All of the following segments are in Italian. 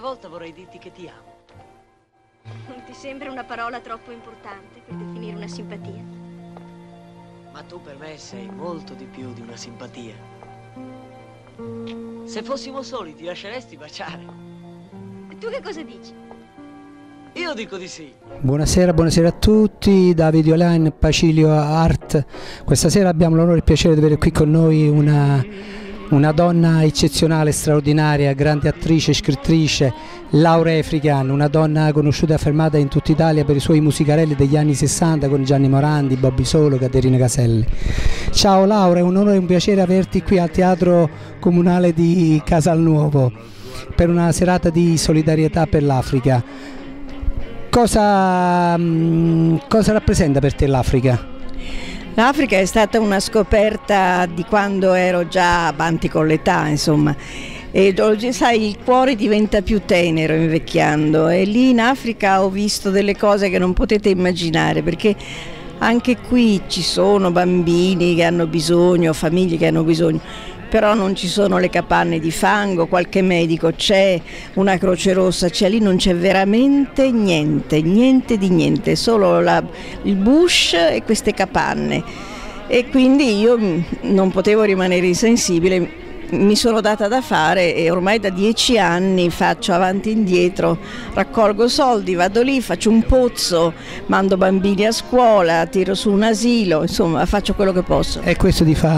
volta vorrei dirti che ti amo. Non ti sembra una parola troppo importante per definire una simpatia? Ma tu per me sei molto di più di una simpatia. Se fossimo soli ti lasceresti baciare. E tu che cosa dici? Io dico di sì. Buonasera, buonasera a tutti, da Videoline Pacilio Art. Questa sera abbiamo l'onore e il piacere di avere qui con noi una, una donna eccezionale, straordinaria, grande attrice, scrittrice, Laura Efrican, una donna conosciuta e affermata in tutta Italia per i suoi musicarelli degli anni 60 con Gianni Morandi, Bobby Solo, Caterina Caselli. Ciao Laura, è un onore e un piacere averti qui al Teatro Comunale di Casalnuovo per una serata di solidarietà per l'Africa. Cosa, mm, cosa rappresenta per te l'Africa? L'Africa è stata una scoperta di quando ero già avanti con l'età, insomma. E sai, il cuore diventa più tenero invecchiando e lì in Africa ho visto delle cose che non potete immaginare perché anche qui ci sono bambini che hanno bisogno, famiglie che hanno bisogno, però non ci sono le capanne di fango, qualche medico c'è, una croce rossa c'è, lì non c'è veramente niente, niente di niente, solo la, il bush e queste capanne. E quindi io non potevo rimanere insensibile, mi sono data da fare e ormai da dieci anni faccio avanti e indietro, raccolgo soldi, vado lì, faccio un pozzo, mando bambini a scuola, tiro su un asilo, insomma faccio quello che posso. E questo ti fa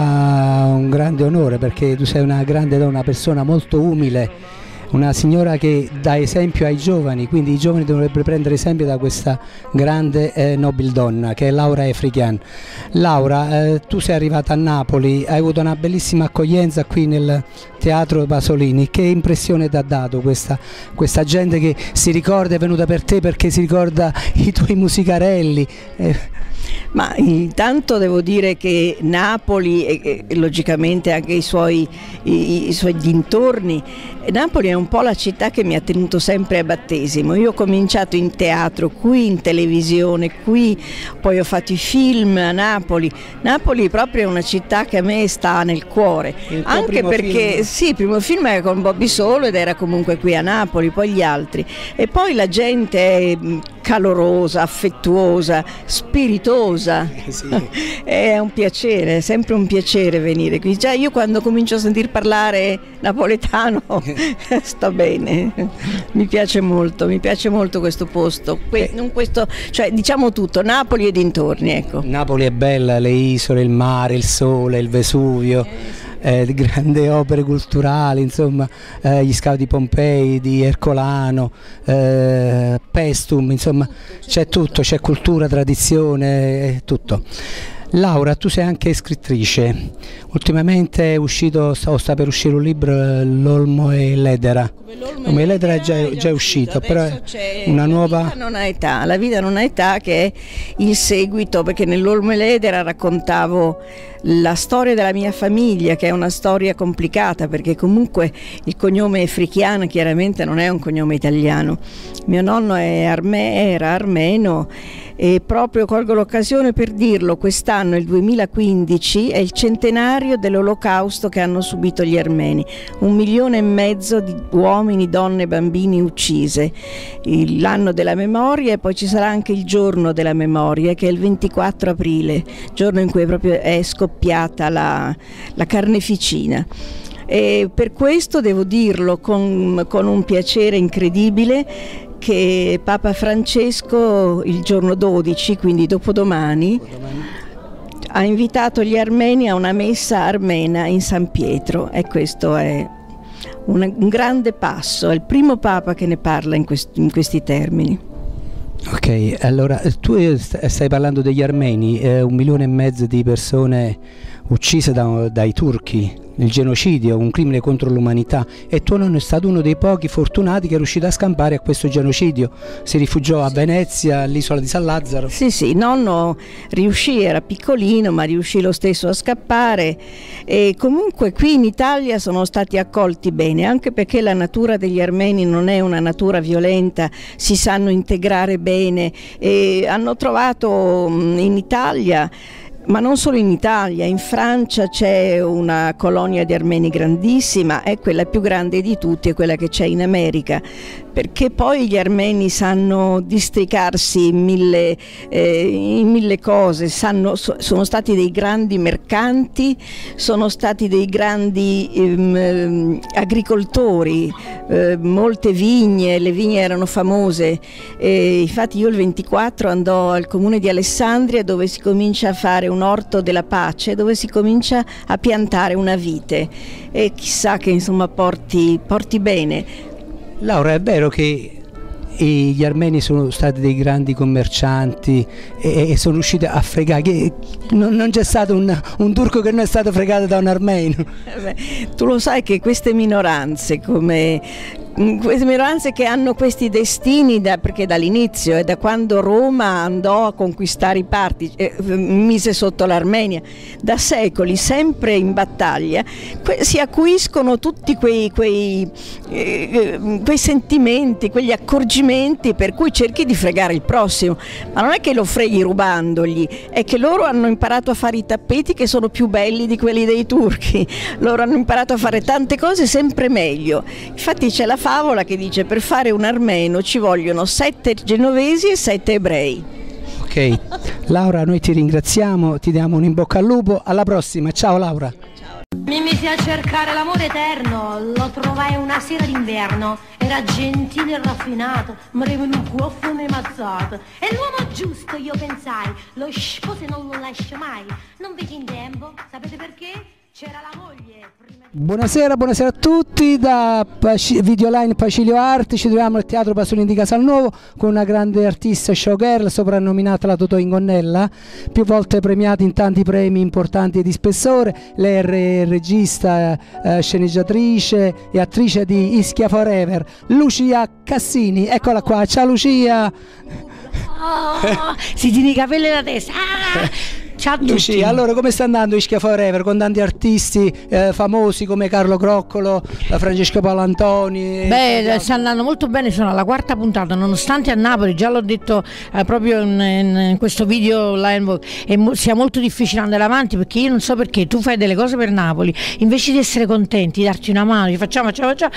un grande onore perché tu sei una grande donna, una persona molto umile una signora che dà esempio ai giovani, quindi i giovani dovrebbero prendere esempio da questa grande eh, nobile donna che è Laura Efrican. Laura, eh, tu sei arrivata a Napoli, hai avuto una bellissima accoglienza qui nel Teatro Pasolini, che impressione ti ha dato questa, questa, gente che si ricorda, è venuta per te perché si ricorda i tuoi musicarelli? Eh. Ma intanto devo dire che Napoli e, e logicamente anche i suoi, i, i suoi, dintorni, Napoli è un po' la città che mi ha tenuto sempre a battesimo. Io ho cominciato in teatro, qui in televisione, qui poi ho fatto i film a Napoli. Napoli è proprio una città che a me sta nel cuore. Anche perché film. sì, il primo film era con Bobby Solo ed era comunque qui a Napoli, poi gli altri. E poi la gente è calorosa, affettuosa, spiritosa. Eh, sì. è un piacere, è sempre un piacere venire qui. Già io quando comincio a sentir parlare napoletano sto bene, mi piace molto, mi piace molto questo posto. Que- eh. questo, cioè, diciamo tutto, Napoli e dintorni. Ecco. Napoli è bella, le isole, il mare, il sole, il Vesuvio. Eh, eh, grandi opere culturali, insomma, eh, gli scavi di Pompei, di Ercolano, eh, Pestum, insomma, c'è tutto, c'è cultura, tradizione, tutto. Laura, tu sei anche scrittrice, ultimamente è uscito, o sta per uscire un libro, eh, L'Olmo e l'Edera. L'Olmo e l'Edera è già, è già uscito, però è una nuova... La vita non ha età, la vita non ha età che è il seguito, perché nell'Olmo e l'Edera raccontavo la storia della mia famiglia, che è una storia complicata, perché comunque il cognome Efrichiano chiaramente non è un cognome italiano. Mio nonno arme, era armeno e proprio colgo l'occasione per dirlo, quest'anno, il 2015, è il centenario dell'olocausto che hanno subito gli armeni, un milione e mezzo di uomini, donne e bambini uccise, l'anno della memoria e poi ci sarà anche il giorno della memoria che è il 24 aprile, giorno in cui proprio è scoppiata la, la carneficina. E per questo devo dirlo con, con un piacere incredibile che Papa Francesco il giorno 12, quindi dopodomani, ha invitato gli armeni a una messa armena in San Pietro e questo è un, un grande passo, è il primo Papa che ne parla in, quest, in questi termini. Ok, allora tu stai parlando degli armeni, eh, un milione e mezzo di persone uccise da, dai turchi nel genocidio, un crimine contro l'umanità e tuo nonno è stato uno dei pochi fortunati che è riuscito a scampare a questo genocidio, si rifugiò a Venezia, all'isola di San Lazzaro. Sì, sì, nonno riuscì, era piccolino ma riuscì lo stesso a scappare. E comunque qui in Italia sono stati accolti bene, anche perché la natura degli armeni non è una natura violenta, si sanno integrare bene e hanno trovato in Italia ma non solo in Italia, in Francia c'è una colonia di armeni grandissima, è quella più grande di tutti, è quella che c'è in America, perché poi gli armeni sanno districarsi in mille, eh, in mille cose, sanno, sono stati dei grandi mercanti, sono stati dei grandi ehm, agricoltori, eh, molte vigne, le vigne erano famose, e infatti io il 24 andò al comune di Alessandria dove si comincia a fare un orto della pace, dove si comincia a piantare una vite e chissà che insomma porti, porti bene. Laura, è vero che gli armeni sono stati dei grandi commercianti e, e sono riusciti a fregare. Non, non c'è stato un, un, turco che non è stato fregato da un armeno. Eh beh, tu lo sai che queste minoranze come queste minoranze che hanno questi destini da, perché dall'inizio e da quando Roma andò a conquistare i parti, eh, mise sotto l'Armenia, da secoli, sempre in battaglia, que- si acuiscono tutti quei, quei, eh, quei, sentimenti, quegli accorgimenti per cui cerchi di fregare il prossimo, ma non è che lo freghi rubandogli, è che loro hanno imparato a fare i tappeti che sono più belli di quelli dei turchi, loro hanno imparato a fare tante cose sempre meglio, infatti c'è la favola che dice per fare un armeno ci vogliono sette genovesi e sette ebrei. Ok, Laura noi ti ringraziamo, ti diamo un in bocca al lupo, alla prossima, ciao Laura. Mi misi a cercare l'amore eterno, lo trovai una sera d'inverno, era gentile e raffinato, mi in un cuoffo e mazzato. E l'uomo giusto, io pensai, lo sposo non lo lascio mai, non vedi in tempo, sapete perché? C'era la moglie. Buonasera, buonasera a tutti da Videoline Pacilio Art, ci troviamo al Teatro Pasolini di Casalnuovo con una grande artista showgirl soprannominata la Totò Ingonnella, più volte premiata in tanti premi importanti e di spessore, lei è regista, eh, sceneggiatrice e attrice di Ischia Forever, Lucia Cassini, eccola qua, ciao Lucia! Oh, si tiene i capelli da testa! Ah! Ciao a tutti. Lucia, allora come sta andando Ischia Forever con tanti artisti eh, famosi come Carlo Croccolo, eh, Francesco Palantoni? Beh, sta andando molto bene, sono alla quarta puntata, nonostante a Napoli, già l'ho detto eh, proprio in, in, questo video live, mo- sia molto difficile andare avanti perché io non so perché tu fai delle cose per Napoli, invece di essere contenti, darti una mano, ti facciamo, facciamo, facciamo,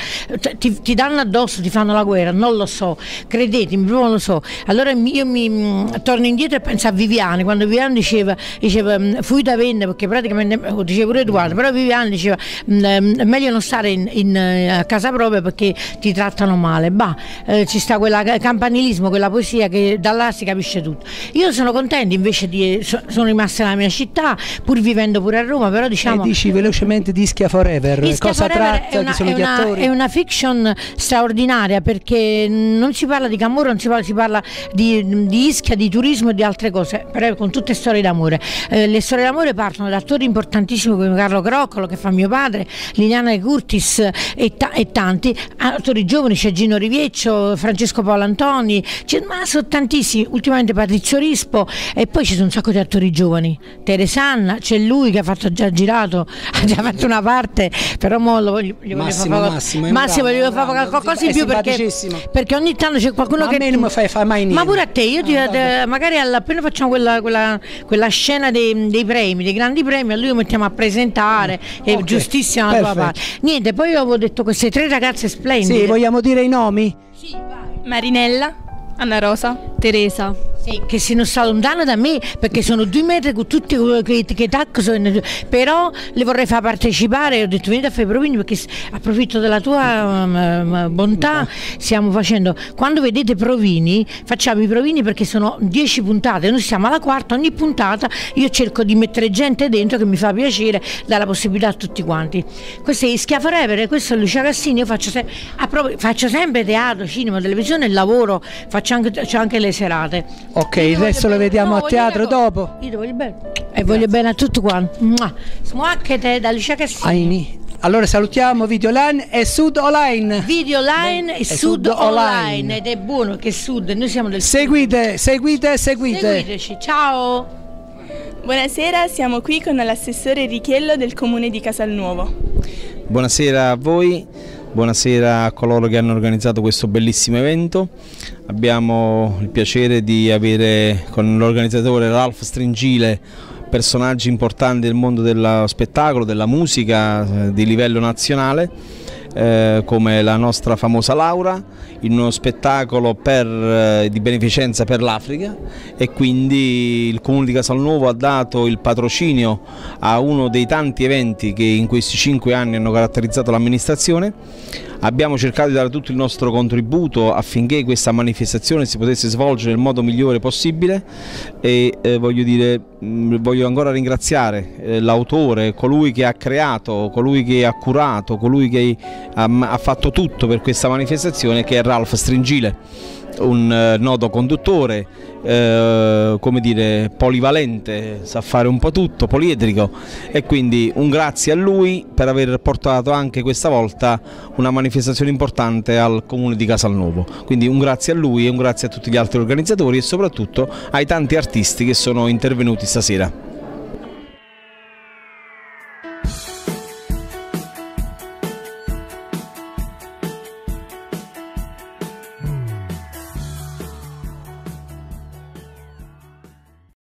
ti, ti, danno addosso, ti fanno la guerra, non lo so, credetemi, non lo so. Allora io mi mh, mm, torno indietro e penso a Viviane, quando Viviane diceva diceva mm, fui da vende perché praticamente lo diceva pure Edoardo però Viviani diceva mm, è meglio non stare in, in, eh, a casa propria perché ti trattano male. Bah, eh, ci sta quella campanilismo quella poesia che da là si capisce tutto. Io sono contenta invece di so, sono rimasta nella mia città pur vivendo pure a Roma però diciamo e dici velocemente di Ischia Forever Ischia cosa Forever tratta una, chi sono gli una, attori è una fiction straordinaria perché non si parla di Camorra non si parla, si parla di, di Ischia di turismo e di altre cose però con tutte storie d'amore eh, le storie d'amore partono da attori importantissimi come Carlo Croccolo che fa mio padre, Liliana Curtis e, ta- e tanti, attori giovani, c'è Gino Rivieccio, Francesco Paolo Antoni, ma sono tantissimi, ultimamente Patrizio Rispo e poi ci sono un sacco di attori giovani, Teresanna, c'è lui che ha fatto già girato, ha già fatto una parte, però mo lo voglio, gli Massimo, voglio Massimo, Massimo, voglio fare qualcosa in più perché, perché ogni tanto c'è qualcuno ma che... Non mi fai fare mai niente. Ma pure a te, io ti, ah, magari alla, appena facciamo quella, quella, quella scena dei, dei, premi, dei grandi premi, a lui lo mettiamo a presentare, è okay. giustissima la tua parte. Niente, poi io avevo detto queste tre ragazze splendide. Sì, vogliamo dire i nomi? Sì, vai. Marinella, Anna Rosa, Teresa. Sì, che siano state lontane da me perché sono due metri con tutte le etichette però le vorrei far partecipare. Ho detto venite a fare i provini perché approfitto della tua um, bontà. Stiamo facendo quando vedete provini facciamo i provini perché sono dieci puntate. Noi siamo alla quarta ogni puntata io cerco di mettere gente dentro che mi fa piacere dà la possibilità a tutti quanti. Questo è Ischia Forever questo è Lucia Cassini io faccio, se faccio sempre teatro, cinema, televisione e lavoro faccio anche, anche le serate Ok, il resto lo vediamo no, a teatro dopo. Io ti voglio bene. E voglio bene a tutti quanti. Smuacchete da Lucia Cassini. Allora salutiamo Videoline e Sud Online. Videoline e, e Sud, Sud Online. Ed è buono che Sud, noi siamo del Seguite, Sud. seguite, seguite. Seguiteci, ciao. Buonasera, siamo qui con l'assessore Richiello del comune di Casalnuovo. Buonasera a voi buonasera a coloro che hanno organizzato questo bellissimo evento. Abbiamo il piacere di avere con l'organizzatore Ralph Stringile personaggi importanti del mondo dello spettacolo, della musica eh, di livello nazionale eh, come la nostra famosa Laura in uno spettacolo per, eh, di beneficenza per l'Africa e quindi il Comune di Casalnuovo ha dato il patrocinio a uno dei tanti eventi che in questi cinque anni hanno caratterizzato l'amministrazione Abbiamo cercato di dare tutto il nostro contributo affinché questa manifestazione si potesse svolgere nel modo migliore possibile e eh, voglio, dire, mh, mm, voglio, ancora ringraziare eh, l'autore, colui che ha creato, colui che ha curato, colui che ha, ha fatto tutto per questa manifestazione che è Ralph Stringile un eh, nodo conduttore, eh, come dire, polivalente, sa fare un po' tutto, poliedrico e quindi un grazie a lui per aver portato anche questa volta una manifestazione importante al comune di Casalnuovo. Quindi un grazie a lui e un grazie a tutti gli altri organizzatori e soprattutto ai tanti artisti che sono intervenuti stasera.